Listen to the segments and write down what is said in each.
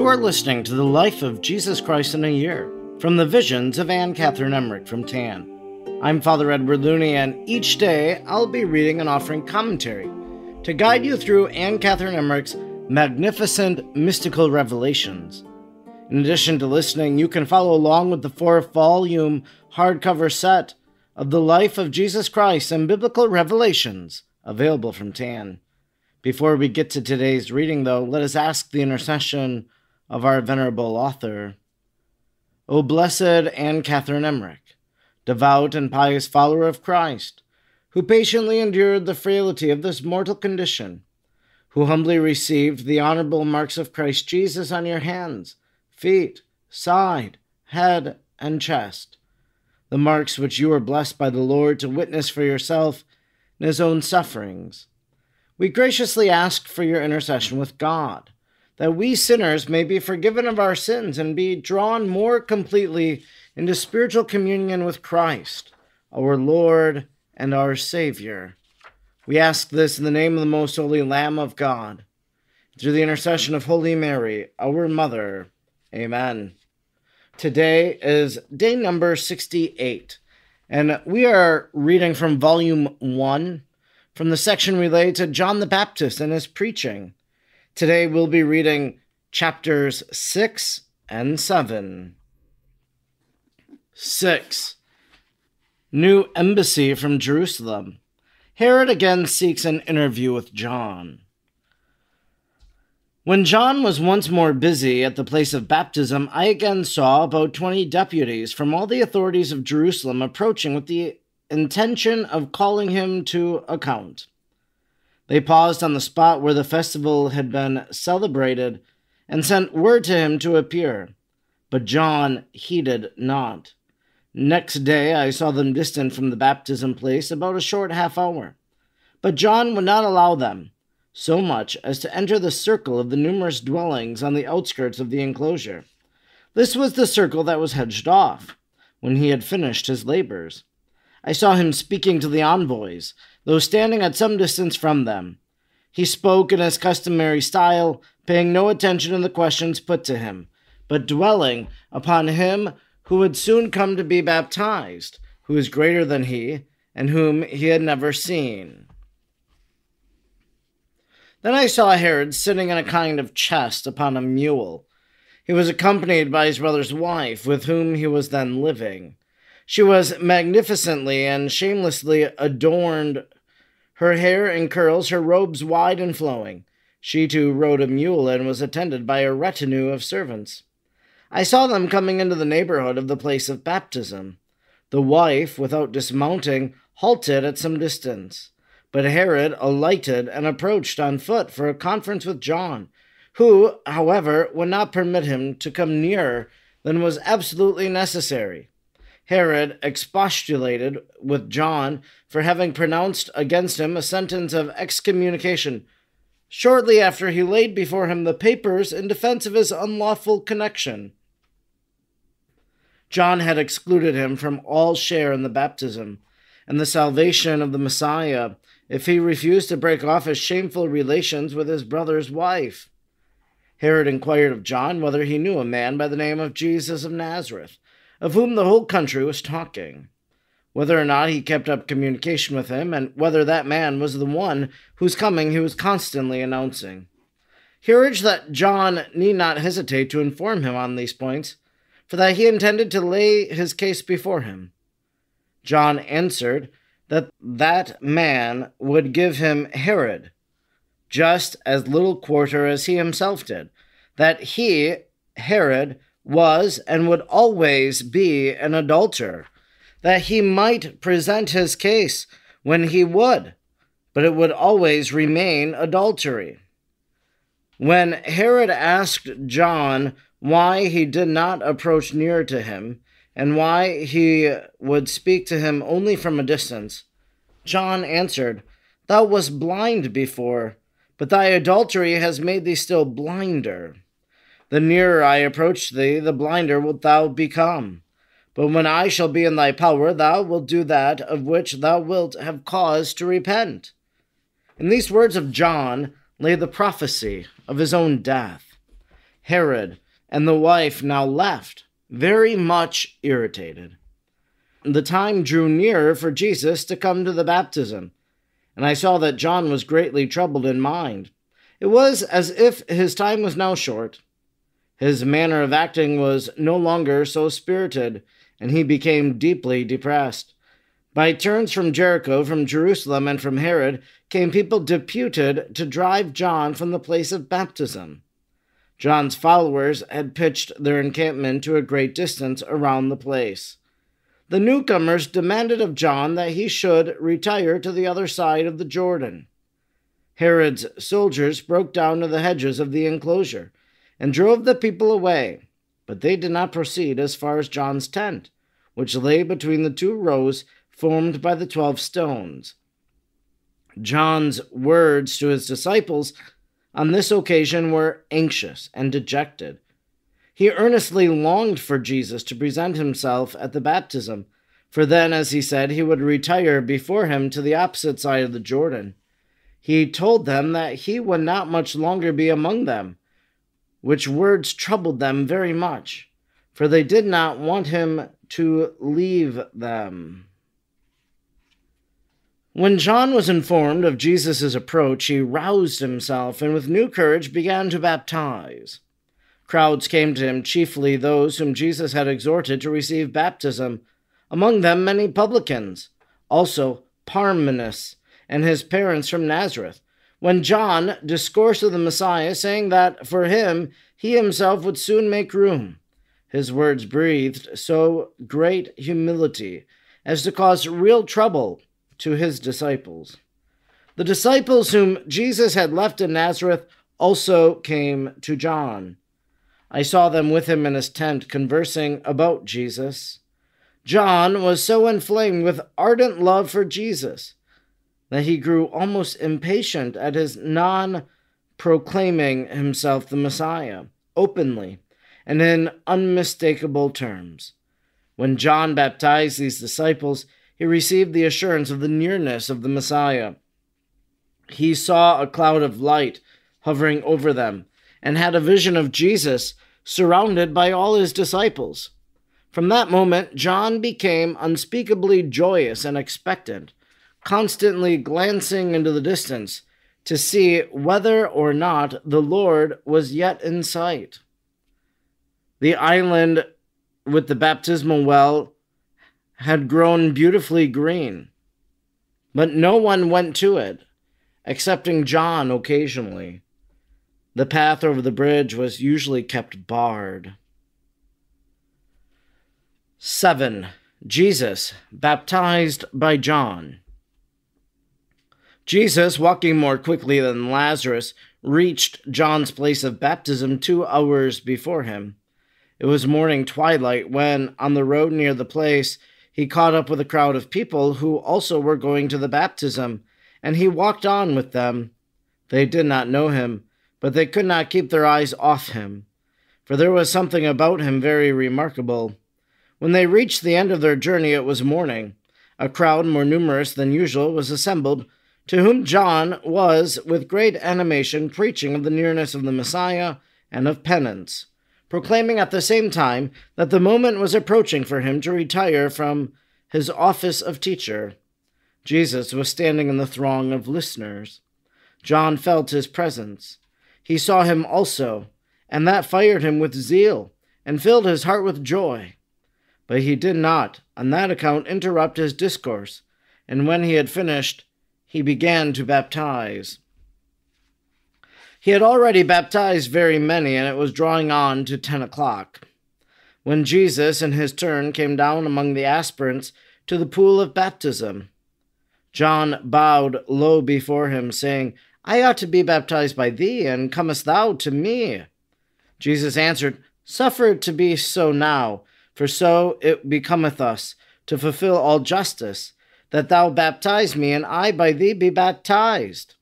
You are listening to the life of Jesus Christ in a year from the visions of Anne Catherine Emmerich from Tan. I'm Father Edward Looney, and each day I'll be reading and offering commentary to guide you through Anne Catherine Emmerich's magnificent mystical revelations. In addition to listening, you can follow along with the four volume hardcover set of The Life of Jesus Christ and Biblical Revelations available from Tan. Before we get to today's reading, though, let us ask the intercession of our venerable author. O blessed Anne Catherine Emmerich, devout and pious follower of Christ, who patiently endured the frailty of this mortal condition, who humbly received the honorable marks of Christ Jesus on your hands, feet, side, head, and chest, the marks which you were blessed by the Lord to witness for yourself in his own sufferings. We graciously ask for your intercession with God that we sinners may be forgiven of our sins and be drawn more completely into spiritual communion with Christ, our Lord and our Savior. We ask this in the name of the most holy Lamb of God, through the intercession of Holy Mary, our Mother. Amen. Today is day number 68, and we are reading from volume 1 from the section related to John the Baptist and his preaching. Today we'll be reading chapters 6 and 7. 6. New embassy from Jerusalem. Herod again seeks an interview with John. When John was once more busy at the place of baptism, I again saw about twenty deputies from all the authorities of Jerusalem approaching with the intention of calling him to account. They paused on the spot where the festival had been celebrated and sent word to him to appear. But John heeded not. Next day I saw them distant from the baptism place about a short half hour. But John would not allow them, so much as to enter the circle of the numerous dwellings on the outskirts of the enclosure. This was the circle that was hedged off, when he had finished his labors. I saw him speaking to the envoys, though standing at some distance from them. He spoke in his customary style, paying no attention to the questions put to him, but dwelling upon him who would soon come to be baptized, who is greater than he, and whom he had never seen. Then I saw Herod sitting in a kind of chest upon a mule. He was accompanied by his brother's wife, with whom he was then living. She was magnificently and shamelessly adorned, her hair in curls, her robes wide and flowing. She too rode a mule and was attended by a retinue of servants. I saw them coming into the neighborhood of the place of baptism. The wife, without dismounting, halted at some distance. But Herod alighted and approached on foot for a conference with John, who, however, would not permit him to come nearer than was absolutely necessary. Herod expostulated with John for having pronounced against him a sentence of excommunication shortly after he laid before him the papers in defense of his unlawful connection. John had excluded him from all share in the baptism and the salvation of the Messiah if he refused to break off his shameful relations with his brother's wife. Herod inquired of John whether he knew a man by the name of Jesus of Nazareth of whom the whole country was talking. Whether or not he kept up communication with him, and whether that man was the one whose coming he was constantly announcing. He urged that John need not hesitate to inform him on these points, for that he intended to lay his case before him. John answered that that man would give him Herod, just as little quarter as he himself did, that he, Herod, was and would always be an adulterer, that he might present his case when he would, but it would always remain adultery. When Herod asked John why he did not approach near to him, and why he would speak to him only from a distance, John answered, Thou wast blind before, but thy adultery has made thee still blinder. The nearer I approach thee, the blinder wilt thou become. But when I shall be in thy power, thou wilt do that of which thou wilt have cause to repent. In these words of John lay the prophecy of his own death. Herod and the wife now left, very much irritated. The time drew near for Jesus to come to the baptism, and I saw that John was greatly troubled in mind. It was as if his time was now short. His manner of acting was no longer so spirited, and he became deeply depressed. By turns from Jericho, from Jerusalem, and from Herod came people deputed to drive John from the place of baptism. John's followers had pitched their encampment to a great distance around the place. The newcomers demanded of John that he should retire to the other side of the Jordan. Herod's soldiers broke down to the hedges of the enclosure and drove the people away, but they did not proceed as far as John's tent, which lay between the two rows formed by the twelve stones. John's words to his disciples on this occasion were anxious and dejected. He earnestly longed for Jesus to present himself at the baptism, for then, as he said, he would retire before him to the opposite side of the Jordan. He told them that he would not much longer be among them, which words troubled them very much, for they did not want him to leave them. When John was informed of Jesus' approach, he roused himself and with new courage began to baptize. Crowds came to him, chiefly those whom Jesus had exhorted to receive baptism, among them many publicans, also Parmenas and his parents from Nazareth. When John discoursed of the Messiah, saying that for him he himself would soon make room, his words breathed so great humility as to cause real trouble to his disciples. The disciples whom Jesus had left in Nazareth also came to John. I saw them with him in his tent conversing about Jesus. John was so inflamed with ardent love for Jesus that he grew almost impatient at his non proclaiming himself the Messiah openly and in unmistakable terms. When John baptized these disciples, he received the assurance of the nearness of the Messiah. He saw a cloud of light hovering over them and had a vision of Jesus surrounded by all his disciples. From that moment, John became unspeakably joyous and expectant, constantly glancing into the distance to see whether or not the Lord was yet in sight. The island with the baptismal well had grown beautifully green, but no one went to it, excepting John occasionally. The path over the bridge was usually kept barred. 7. Jesus, baptized by John. Jesus, walking more quickly than Lazarus, reached John's place of baptism two hours before him. It was morning twilight when, on the road near the place, he caught up with a crowd of people who also were going to the baptism, and he walked on with them. They did not know him, but they could not keep their eyes off him, for there was something about him very remarkable. When they reached the end of their journey, it was morning. A crowd more numerous than usual was assembled, to whom John was, with great animation, preaching of the nearness of the Messiah and of penance proclaiming at the same time that the moment was approaching for him to retire from his office of teacher. Jesus was standing in the throng of listeners. John felt his presence. He saw him also, and that fired him with zeal and filled his heart with joy. But he did not, on that account, interrupt his discourse, and when he had finished, he began to baptize. He had already baptized very many, and it was drawing on to ten o'clock. When Jesus, in his turn, came down among the aspirants to the pool of baptism, John bowed low before him, saying, I ought to be baptized by thee, and comest thou to me? Jesus answered, Suffer it to be so now, for so it becometh us, to fulfill all justice, that thou baptize me, and I by thee be baptized.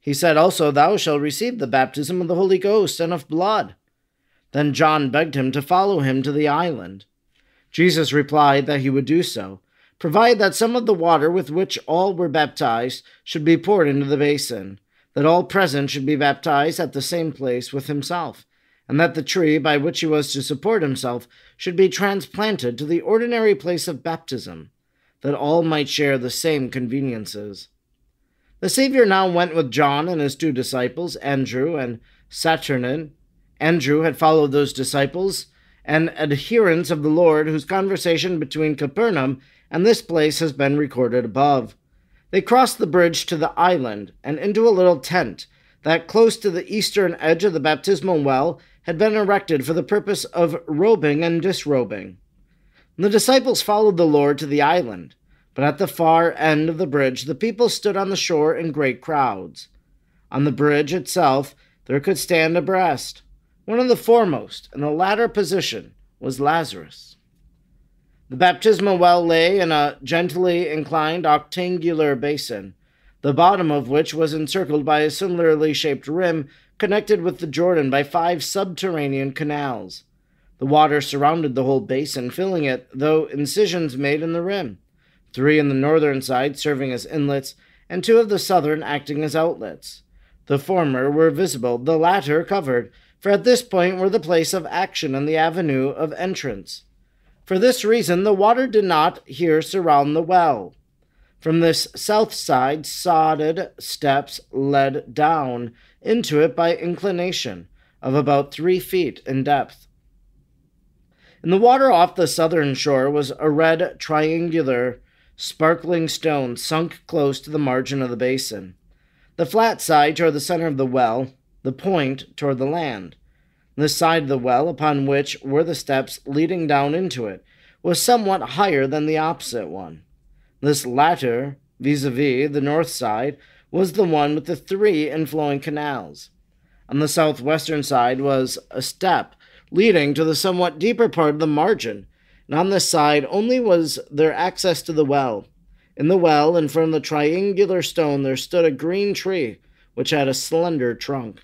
He said also, Thou shalt receive the baptism of the Holy Ghost and of blood. Then John begged him to follow him to the island. Jesus replied that he would do so, provided that some of the water with which all were baptized should be poured into the basin, that all present should be baptized at the same place with himself, and that the tree by which he was to support himself should be transplanted to the ordinary place of baptism, that all might share the same conveniences. The Saviour now went with John and his two disciples, Andrew and Saturnin. Andrew had followed those disciples and adherents of the Lord whose conversation between Capernaum and this place has been recorded above. They crossed the bridge to the island and into a little tent that, close to the eastern edge of the baptismal well, had been erected for the purpose of robing and disrobing. The disciples followed the Lord to the island, but at the far end of the bridge the people stood on the shore in great crowds. On the bridge itself there could stand abreast. One of the foremost, in the latter position, was Lazarus. The baptismal well lay in a gently inclined octangular basin, the bottom of which was encircled by a similarly shaped rim connected with the Jordan by five subterranean canals. The water surrounded the whole basin, filling it, though incisions made in the rim, three in the northern side serving as inlets, and two of the southern acting as outlets. The former were visible, the latter covered, for at this point were the place of action and the avenue of entrance. For this reason, the water did not here surround the well. From this south side, sodded steps led down into it by inclination of about three feet in depth. In the water off the southern shore was a red, triangular, sparkling stone sunk close to the margin of the basin. The flat side toward the center of the well, the point toward the land. The side of the well, upon which were the steps leading down into it, was somewhat higher than the opposite one. This latter, vis a vis the north side, was the one with the three inflowing canals. On the southwestern side was a step leading to the somewhat deeper part of the margin, and on this side only was there access to the well. In the well, in front of the triangular stone, there stood a green tree, which had a slender trunk.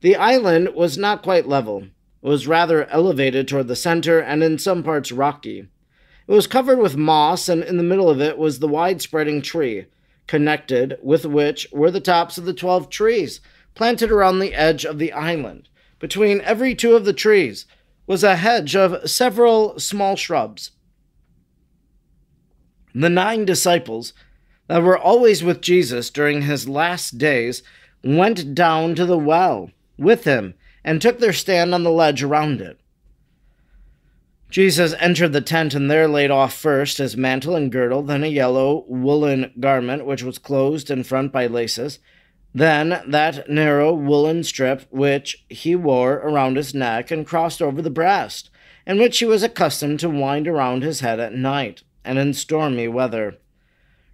The island was not quite level. It was rather elevated toward the center and in some parts rocky. It was covered with moss, and in the middle of it was the wide spreading tree, connected with which were the tops of the twelve trees planted around the edge of the island. Between every two of the trees was a hedge of several small shrubs. The nine disciples that were always with Jesus during his last days went down to the well with him and took their stand on the ledge around it. Jesus entered the tent and there laid off first his mantle and girdle, then a yellow woolen garment which was closed in front by laces, then that narrow woolen strip which he wore around his neck and crossed over the breast, and which he was accustomed to wind around his head at night and in stormy weather.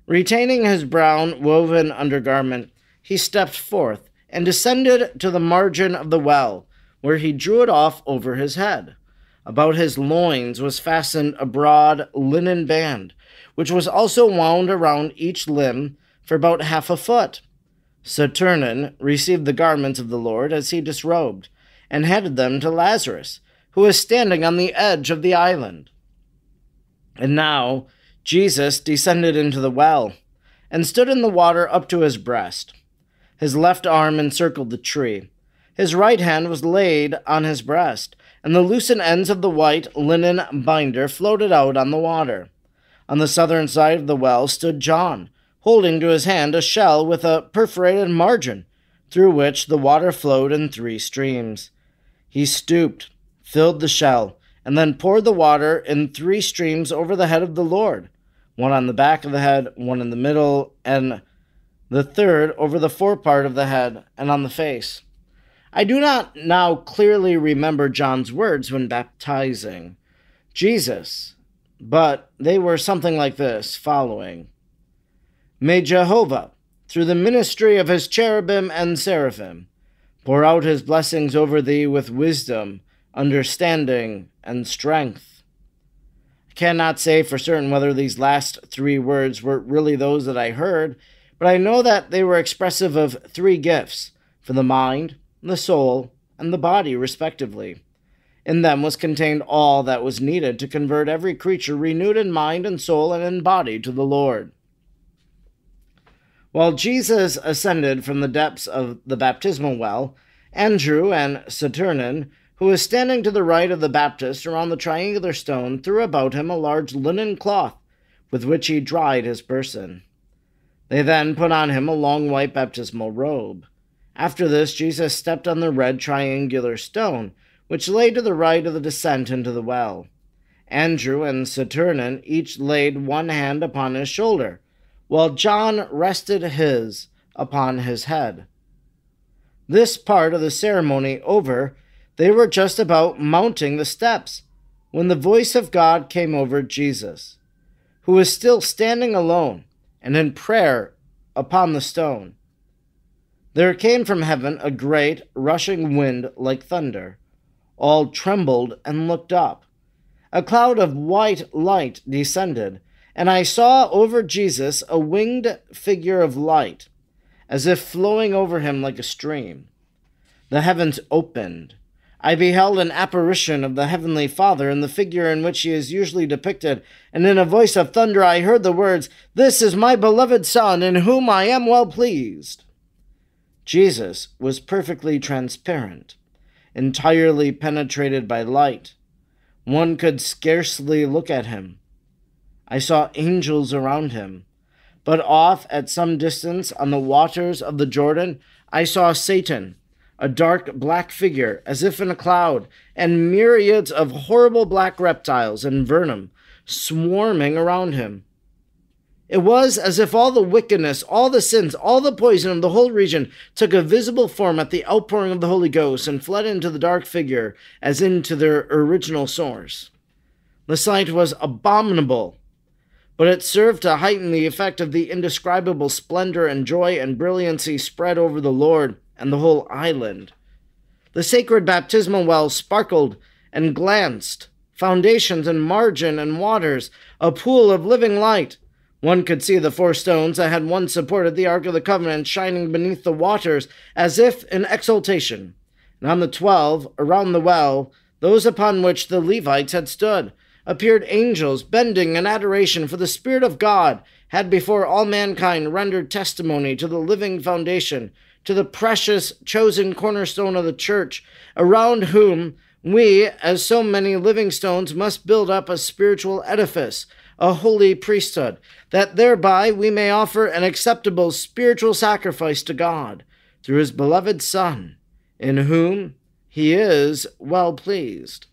Retaining his brown woven undergarment, he stepped forth and descended to the margin of the well, where he drew it off over his head. About his loins was fastened a broad linen band, which was also wound around each limb for about half a foot. Saturnin received the garments of the Lord as he disrobed, and handed them to Lazarus, who was standing on the edge of the island. And now Jesus descended into the well, and stood in the water up to his breast. His left arm encircled the tree. His right hand was laid on his breast, and the loosened ends of the white linen binder floated out on the water. On the southern side of the well stood John, holding to his hand a shell with a perforated margin, through which the water flowed in three streams. He stooped, filled the shell, and then poured the water in three streams over the head of the Lord, one on the back of the head, one in the middle, and the third over the forepart of the head and on the face. I do not now clearly remember John's words when baptizing Jesus, but they were something like this following May Jehovah, through the ministry of his cherubim and seraphim, pour out his blessings over thee with wisdom, understanding, and strength. I cannot say for certain whether these last three words were really those that I heard but I know that they were expressive of three gifts for the mind, the soul, and the body, respectively. In them was contained all that was needed to convert every creature renewed in mind and soul and in body to the Lord. While Jesus ascended from the depths of the baptismal well, Andrew and Saturnin who was standing to the right of the Baptist around the triangular stone, threw about him a large linen cloth with which he dried his person. They then put on him a long white baptismal robe. After this, Jesus stepped on the red triangular stone, which lay to the right of the descent into the well. Andrew and Saturnin each laid one hand upon his shoulder, while John rested his upon his head. This part of the ceremony over, they were just about mounting the steps when the voice of God came over Jesus, who was still standing alone and in prayer upon the stone. There came from heaven a great rushing wind like thunder. All trembled and looked up. A cloud of white light descended, and I saw over Jesus a winged figure of light, as if flowing over him like a stream. The heavens opened I beheld an apparition of the Heavenly Father in the figure in which he is usually depicted, and in a voice of thunder I heard the words, This is my beloved Son, in whom I am well pleased. Jesus was perfectly transparent, entirely penetrated by light. One could scarcely look at him. I saw angels around him, but off at some distance on the waters of the Jordan I saw Satan a dark black figure, as if in a cloud, and myriads of horrible black reptiles and vermin swarming around him. It was as if all the wickedness, all the sins, all the poison of the whole region took a visible form at the outpouring of the Holy Ghost and fled into the dark figure as into their original source. The sight was abominable, but it served to heighten the effect of the indescribable splendor and joy and brilliancy spread over the Lord and the whole island. The sacred baptismal well sparkled and glanced, foundations and margin and waters, a pool of living light. One could see the four stones that had once supported the Ark of the Covenant shining beneath the waters as if in exultation. And on the twelve, around the well, those upon which the Levites had stood, appeared angels bending in adoration for the Spirit of God had before all mankind rendered testimony to the living foundation to the precious chosen cornerstone of the church, around whom we, as so many living stones, must build up a spiritual edifice, a holy priesthood, that thereby we may offer an acceptable spiritual sacrifice to God through his beloved Son, in whom he is well pleased.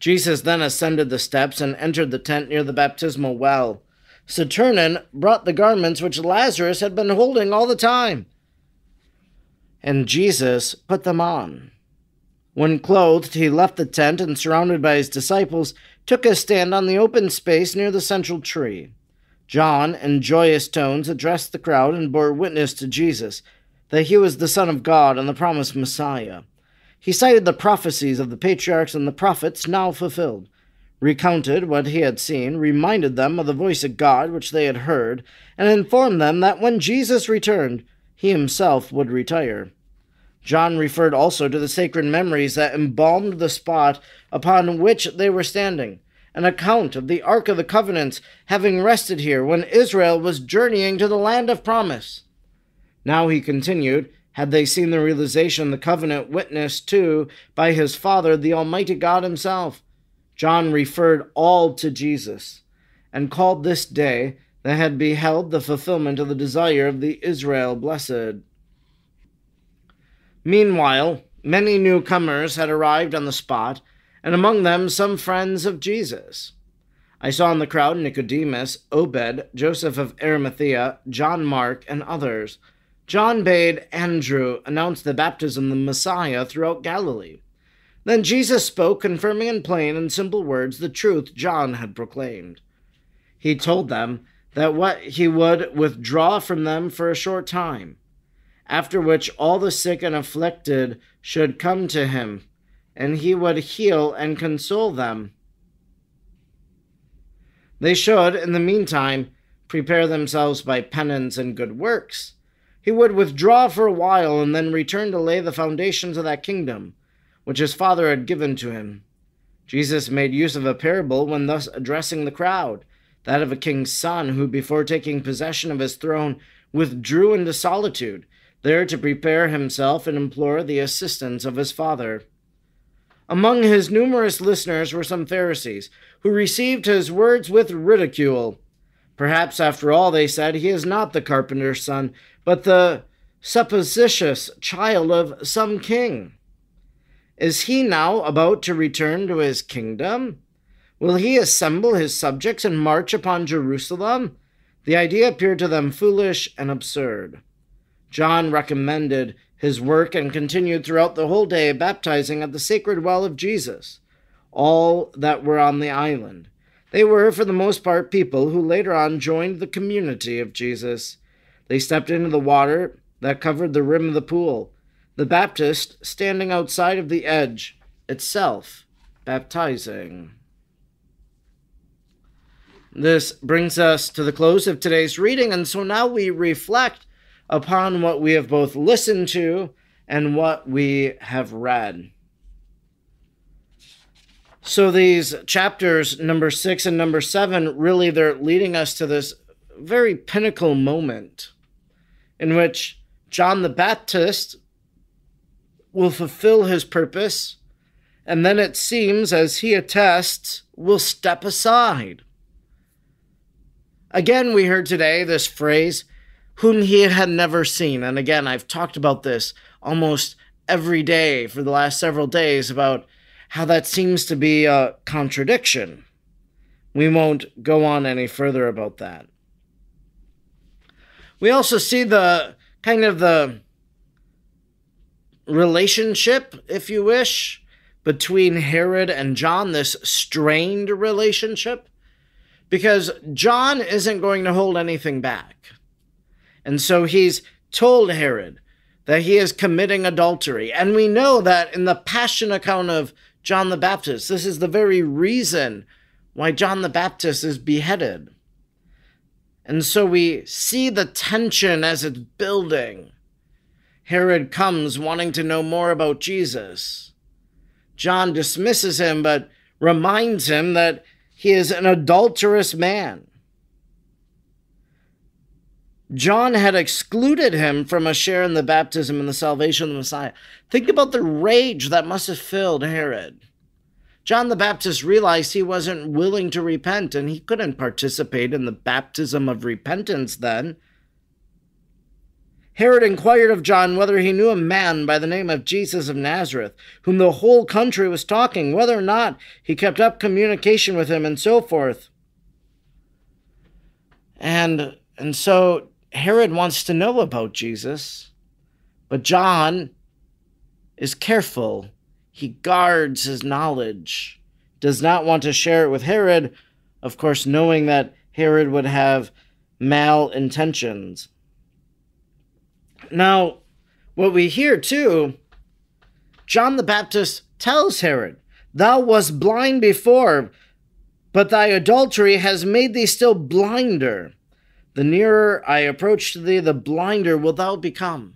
Jesus then ascended the steps and entered the tent near the baptismal well. Saturnin brought the garments which Lazarus had been holding all the time. And Jesus put them on. When clothed, he left the tent and, surrounded by his disciples, took a stand on the open space near the central tree. John, in joyous tones, addressed the crowd and bore witness to Jesus that he was the Son of God and the promised Messiah. He cited the prophecies of the patriarchs and the prophets now fulfilled recounted what he had seen, reminded them of the voice of God which they had heard, and informed them that when Jesus returned, he himself would retire. John referred also to the sacred memories that embalmed the spot upon which they were standing, an account of the Ark of the Covenant having rested here when Israel was journeying to the land of promise. Now he continued, had they seen the realization the covenant witnessed to by his Father, the Almighty God Himself, John referred all to Jesus and called this day that had beheld the fulfillment of the desire of the Israel blessed. Meanwhile, many newcomers had arrived on the spot, and among them some friends of Jesus. I saw in the crowd Nicodemus, Obed, Joseph of Arimathea, John Mark, and others. John bade Andrew announce the baptism of the Messiah throughout Galilee. Then Jesus spoke, confirming in plain and simple words the truth John had proclaimed. He told them that what he would withdraw from them for a short time, after which all the sick and afflicted should come to him, and he would heal and console them. They should, in the meantime, prepare themselves by penance and good works. He would withdraw for a while and then return to lay the foundations of that kingdom which his father had given to him. Jesus made use of a parable when thus addressing the crowd, that of a king's son who, before taking possession of his throne, withdrew into solitude, there to prepare himself and implore the assistance of his Father. Among his numerous listeners were some Pharisees, who received his words with ridicule. Perhaps, after all, they said, he is not the carpenter's son, but the supposititious child of some king. Is he now about to return to his kingdom? Will he assemble his subjects and march upon Jerusalem? The idea appeared to them foolish and absurd. John recommended his work and continued throughout the whole day baptizing at the sacred well of Jesus, all that were on the island. They were, for the most part, people who later on joined the community of Jesus. They stepped into the water that covered the rim of the pool, the Baptist standing outside of the edge itself, baptizing. This brings us to the close of today's reading, and so now we reflect upon what we have both listened to and what we have read. So these chapters number 6 and number 7 really they're leading us to this very pinnacle moment in which John the Baptist will fulfill his purpose and then it seems as he attests will step aside Again, we heard today this phrase, whom he had never seen. And again, I've talked about this almost every day for the last several days about how that seems to be a contradiction. We won't go on any further about that. We also see the kind of the relationship, if you wish, between Herod and John, this strained relationship because John isn't going to hold anything back. And so he's told Herod that he is committing adultery. And we know that in the passion account of John the Baptist, this is the very reason why John the Baptist is beheaded. And so we see the tension as it's building. Herod comes wanting to know more about Jesus. John dismisses him, but reminds him that he is an adulterous man. John had excluded him from a share in the baptism and the salvation of the Messiah. Think about the rage that must have filled Herod. John the Baptist realized he wasn't willing to repent and he couldn't participate in the baptism of repentance then. Herod inquired of John whether he knew a man by the name of Jesus of Nazareth, whom the whole country was talking, whether or not he kept up communication with him, and so forth. And and so Herod wants to know about Jesus, but John is careful. He guards his knowledge, does not want to share it with Herod, of course, knowing that Herod would have malintentions. Now, what we hear too, John the Baptist tells Herod, Thou wast blind before, but thy adultery has made thee still blinder. The nearer I approach to thee, the blinder will thou become.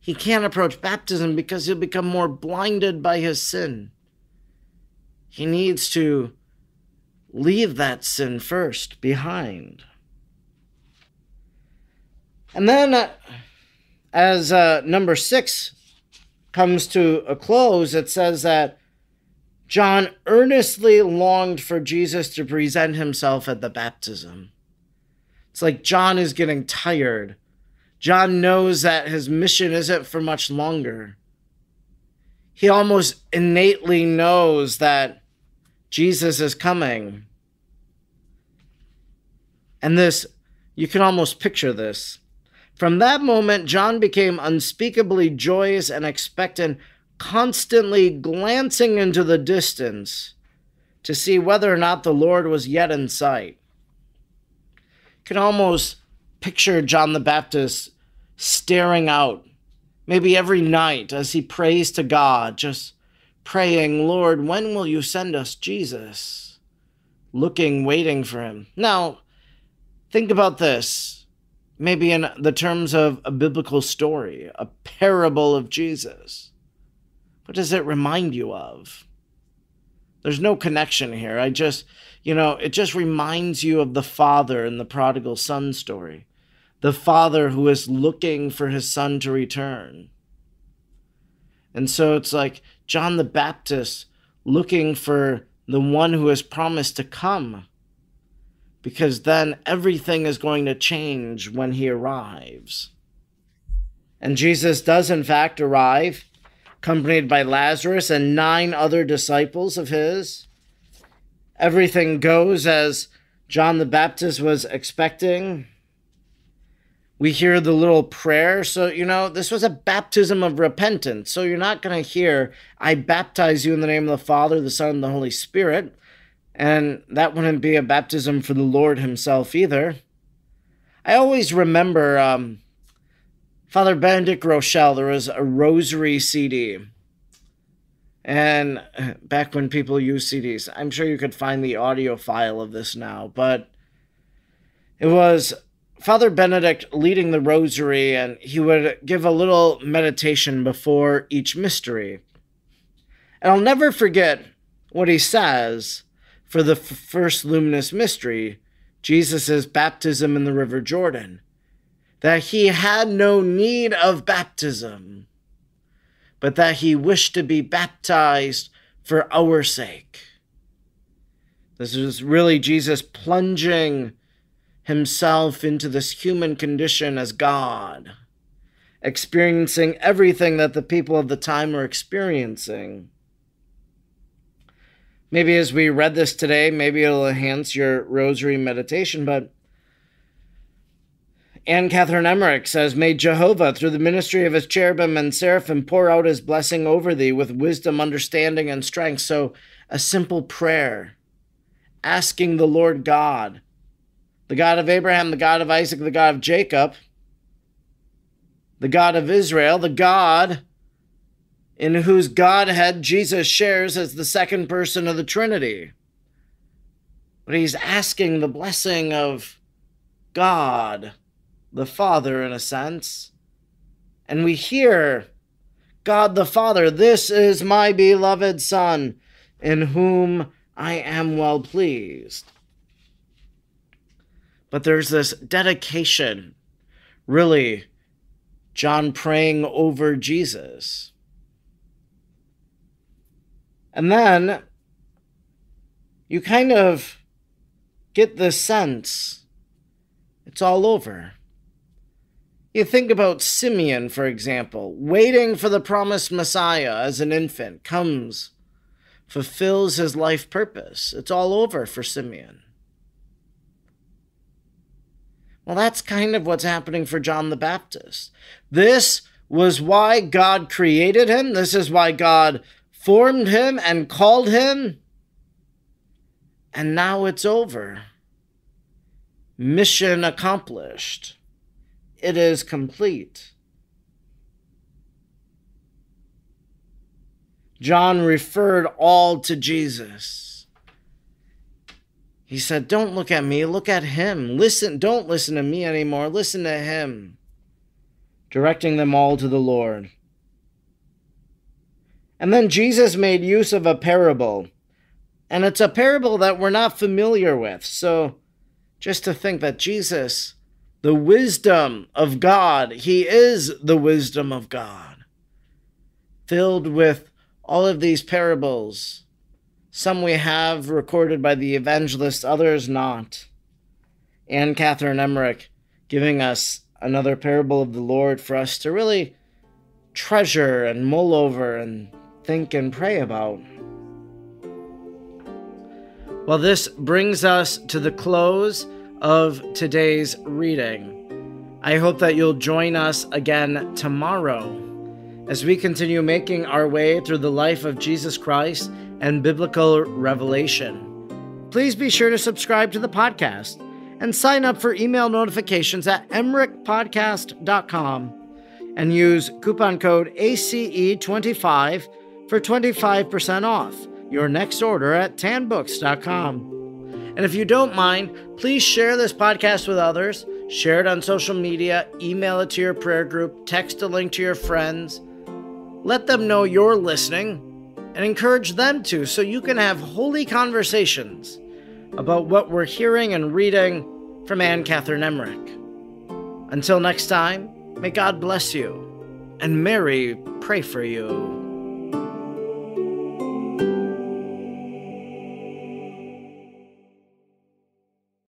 He can't approach baptism because he'll become more blinded by his sin. He needs to leave that sin first behind. And then, uh, as uh, number six comes to a close, it says that John earnestly longed for Jesus to present himself at the baptism. It's like John is getting tired. John knows that his mission isn't for much longer. He almost innately knows that Jesus is coming. And this, you can almost picture this. From that moment, John became unspeakably joyous and expectant, constantly glancing into the distance to see whether or not the Lord was yet in sight. Can almost picture John the Baptist staring out, maybe every night as he prays to God, just praying, Lord, when will you send us Jesus? Looking, waiting for him. Now, think about this maybe in the terms of a biblical story, a parable of Jesus. What does it remind you of? There's no connection here. I just, you know, it just reminds you of the father in the prodigal son story. the father who is looking for his son to return. And so it's like John the Baptist looking for the one who has promised to come. Because then everything is going to change when he arrives. And Jesus does, in fact, arrive, accompanied by Lazarus and nine other disciples of his. Everything goes as John the Baptist was expecting we hear the little prayer. So, you know, this was a baptism of repentance. So you're not going to hear, I baptize you in the name of the Father, the Son, and the Holy Spirit. And that wouldn't be a baptism for the Lord Himself either. I always remember um, Father Benedict Groeschel, there was a rosary CD. And back when people used CDs, I'm sure you could find the audio file of this now, but it was Father Benedict leading the rosary, and he would give a little meditation before each mystery. And I'll never forget what he says for the f- first luminous mystery, Jesus' baptism in the River Jordan, that he had no need of baptism, but that he wished to be baptized for our sake. This is really Jesus plunging himself into this human condition as God, experiencing everything that the people of the time were experiencing. Maybe as we read this today, maybe it'll enhance your rosary meditation, but Anne Catherine Emmerich says, May Jehovah, through the ministry of his cherubim and seraphim, pour out his blessing over thee with wisdom, understanding, and strength. So, a simple prayer, asking the Lord God the God of Abraham, the God of Isaac, the God of Jacob, the God of Israel, the God in whose Godhead Jesus shares as the second person of the Trinity. But he's asking the blessing of God, the Father, in a sense. And we hear God the Father, this is my beloved Son, in whom I am well pleased but there's this dedication, really, John praying over Jesus. And then you kind of get the sense it's all over. You think about Simeon, for example, waiting for the promised Messiah as an infant, comes, fulfills his life purpose. It's all over for Simeon. Well, that's kind of what's happening for John the Baptist. This was why God created him. This is why God formed him and called him. And now it's over. Mission accomplished. It is complete. John referred all to Jesus. He said, Don't look at me, look at him. Listen, don't listen to me anymore, listen to him. Directing them all to the Lord. And then Jesus made use of a parable. And it's a parable that we're not familiar with. So just to think that Jesus, the wisdom of God, he is the wisdom of God, filled with all of these parables some we have recorded by the evangelist, others not. Anne Catherine Emmerich giving us another parable of the Lord for us to really treasure and mull over and think and pray about. Well, this brings us to the close of today's reading. I hope that you'll join us again tomorrow as we continue making our way through the life of Jesus Christ and biblical revelation. Please be sure to subscribe to the podcast and sign up for email notifications at emmerichpodcast.com and use coupon code ACE25 for 25% off your next order at tanbooks.com. And if you don't mind, please share this podcast with others, share it on social media, email it to your prayer group, text a link to your friends. Let them know you're listening and encourage them to so you can have holy conversations about what we're hearing and reading from Anne Catherine Emmerich. Until next time, may God bless you, and Mary pray for you.